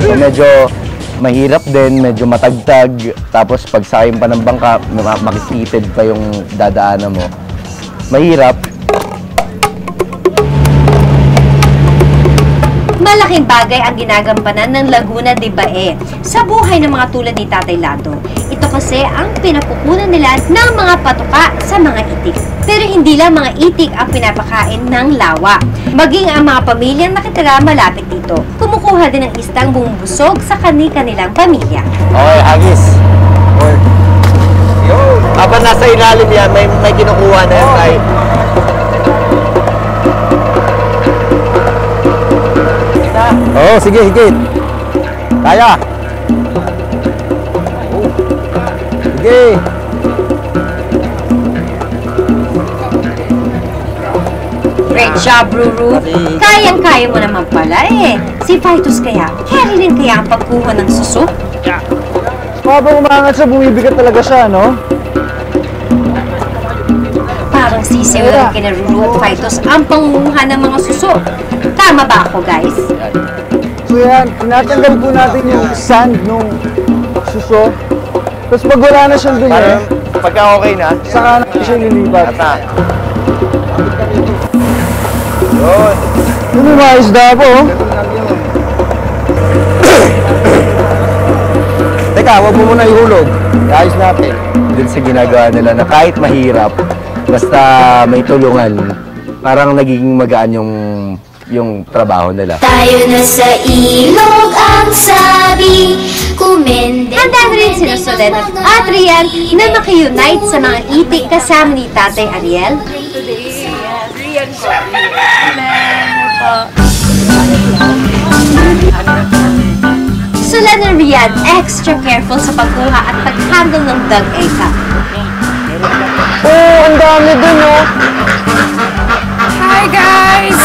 So medyo mahirap din, medyo matagtag. Tapos pag sakay pa ng bangka, ma- makisipid pa yung dadaanan mo. Mahirap. Malaking bagay ang ginagampanan ng Laguna de Bae sa buhay ng mga tulad ni Tatay Lato. Ito kasi ang pinapukunan nila ng mga patuka sa mga itik. Pero hindi lang mga itik ang pinapakain ng lawa. Maging ang mga pamilyang nakitira malapit dito. Kumukuha din ng istang bumubusog sa kani-kanilang pamilya. Okay, hagis. Habang nasa ilalim yan, may, may kinukuha na yan tayo. Oo, oh, sige, higit. Kaya. Sige. Great job, Ruru! Kayang-kaya mo naman pala eh. Si Vitus kaya, carry rin kaya ang pagkuha ng suso? Habang umangat siya, bumibigat talaga siya, no? Parang sisiw lang kina Ruru at Vitus ang pangunguha ng mga suso. Tama ba ako, guys? So yan, tinatanggal po natin yung sand nung suso. Tapos pag wala na siyang dumi, Parang pagka okay na, saka na siya lilipat. na. Yun. Yun yung mga isda po, oh. Teka, wag mo muna ihulog. Ayos natin. Dun sa ginagawa nila na kahit mahirap, basta may tulungan, parang nagiging magaan yung yung trabaho nila. Tayo na sa ilog ang sabi Handa na rin sila Solen at Rian na makiunite sa mga itik kasama ni Tatay Ariel. Solen at Rian extra careful sa pagkuha at pag-handle ng dog eka. Oh, ang dami dun, oh. Hi guys!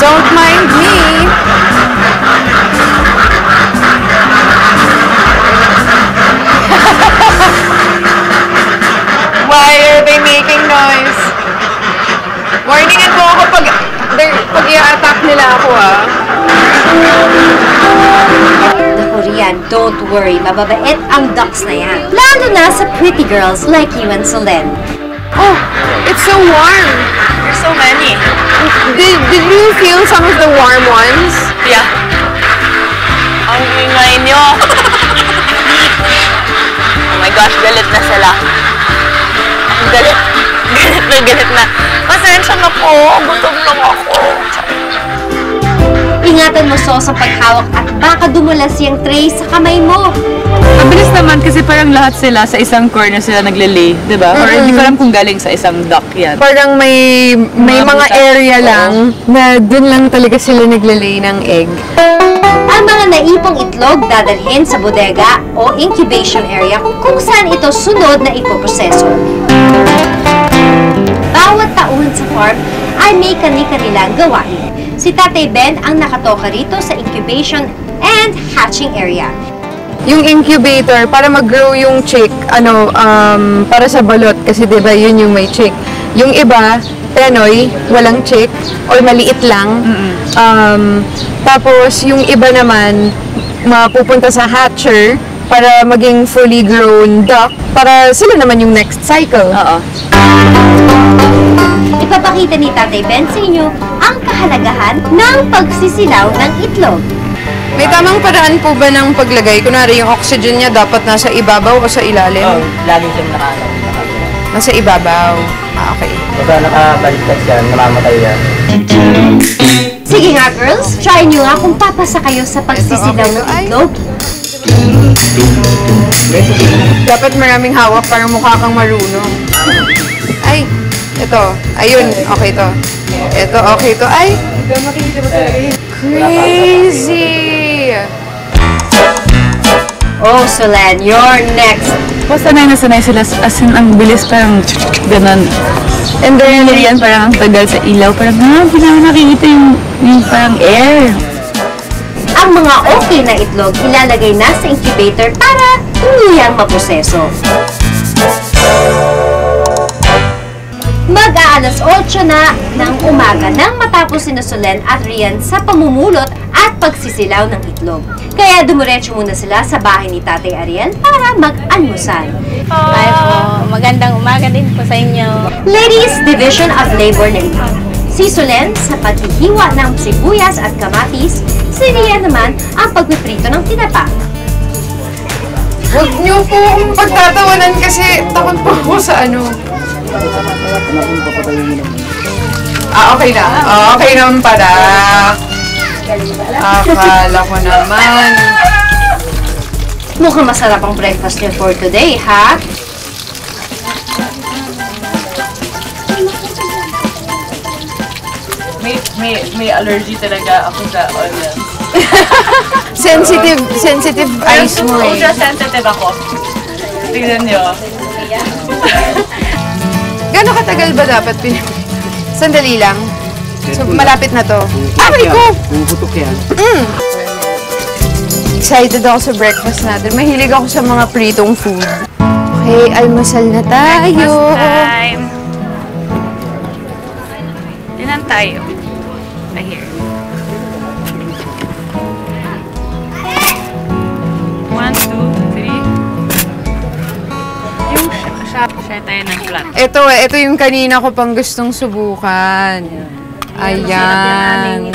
Don't mind me. Warningan mo ako pag, they're- pag i-attack nila ako ah. Naku Rian, don't worry, mababait ang ducks na yan. Lalo na sa pretty girls like you and Solen. Oh, it's so warm. There's so many. Did, did you feel some of the warm ones? Yeah. Ang ingay nyo. oh my gosh, galit na sila. Ang galit. Galit na galit na. Pasensya na po. Gutom lang ako. Ingatan mo so sa paghawak at baka dumulas yung tray sa kamay mo. Mabilis naman kasi parang lahat sila sa isang corner sila nagle-lay, di ba? Or hindi ko alam kung galing sa isang dock yan. Parang may may Mga mga butas. area lang na dun lang talaga sila naglalay ng egg. Ang mga naipong itlog dadalhin sa bodega o incubation area kung saan ito sunod na ipoproseso. Bawat taon sa farm ay may kani-kanilang gawain. Si Tatay Ben ang nakatoka rito sa incubation and hatching area. Yung incubator, para mag-grow yung chick, ano, um, para sa balot, kasi di ba yun yung may chick. Yung iba, Penoy, walang chick, or maliit lang. Um, tapos, yung iba naman, mapupunta sa hatcher, para maging fully grown duck, para sila naman yung next cycle. Oo. Ipapakita ni Tatay Ben sa inyo ang kahalagahan ng pagsisilaw ng itlog. May tamang paraan po ba ng paglagay? Kunwari, yung oxygen niya dapat nasa ibabaw o sa ilalim? lagi siyang naka, Nasa ibabaw. Ah, okay. Basta nakabaliktad yan, namamatay yan. Sige nga girls, try nyo nga kung papasa kayo sa pagsisilaw ng itlog. Dapat maraming hawak para mukha kang marunong. Ay, ito. Ayun, okay to. Ito, okay to. Ay! Crazy! Oh, Solen, you're next. Basta sanay na sanay sila, as in, ang bilis parang ganun. And then, yan, parang ang tagal sa ilaw, parang, ha, hindi namin nakikita yung, yung parang air. Ang mga okay na itlog ilalagay na sa incubator para tuluyang maproseso. Mag-aalas 8 na ng umaga nang matapos si Solen at Rian sa pamumulot at pagsisilaw ng itlog. Kaya dumuretso muna sila sa bahay ni Tatay Ariel para mag-almusal. Po. Magandang umaga din po sa inyo. Ladies Division of Labor na ito. Si Solen sa paghihiwa ng sibuyas at kamatis, si Rian naman ang pagpiprito ng tinapa. Huwag niyo po akong pagtatawanan kasi takot po ako sa ano. Ah, okay na. Ah, okay naman pala. Akala ko naman. Mukhang masarap ang breakfast niyo for today, ha? May, may, may allergy talaga ako sa onions. Sensitive, sensitive eyes mo eh. Ultra sensitive ako. Tingnan nyo. Gano'ng katagal ba dapat pin... Sandali lang. So, malapit na to. Aray ko! Puputok yan. Excited ako sa breakfast natin. Mahilig ako sa mga pritong food. Okay, almusal na tayo. time. Ilan tayo? Right here. One, two, three. Yung share, share tayo ng flat. Ito, ito yung kanina ko pang gustong subukan. Ayan.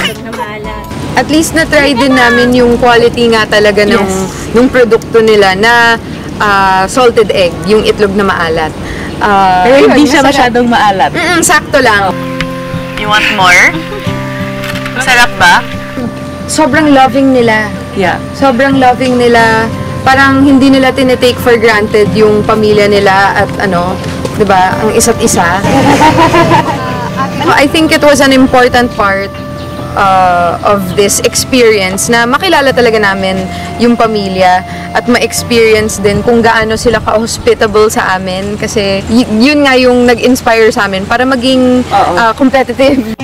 At least na-try din namin yung quality nga talaga ng nung produkto nila na ah, salted egg, yung itlog na maalat. Ah, Pero hindi siya masyadong maalat. Mm-mm, sakto lang. You want more? Sarap ba? Sobrang loving nila. Yeah. Sobrang loving nila. Parang hindi nila tinetake for granted yung pamilya nila at ano, 'di ba, ang isa't isa. I think it was an important part uh, of this experience na makilala talaga namin yung pamilya at ma-experience din kung gaano sila ka-hospitable sa amin kasi yun nga yung nag-inspire sa amin para maging uh, competitive.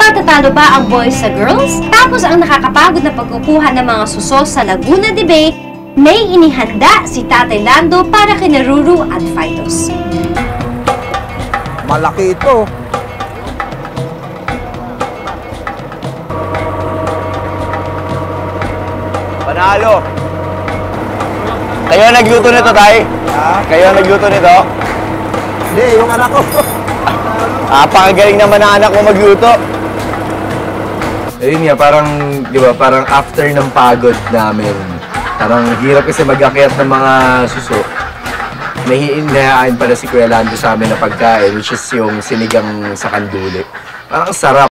Patatalo ba ang boys sa girls? Tapos ang nakakapagod na pagkukuha ng mga suso sa Laguna de Bay, may inihanda si Tatay Lando para kina Ruru at Fidos. Malaki ito. Panalo. Kayo nagluto nito, tay? Kayo nagluto nito? Hindi, yung anak ko. Ah, pakagaling naman ng anak mo magluto. Ayun nga, parang, di ba, parang after ng pagod namin, parang hirap kasi mag-akyat ng mga suso. May hinahayaan pala si Kuya Lando sa amin na pagkain, which is yung sinigang sa kanduli. Parang ang sarap.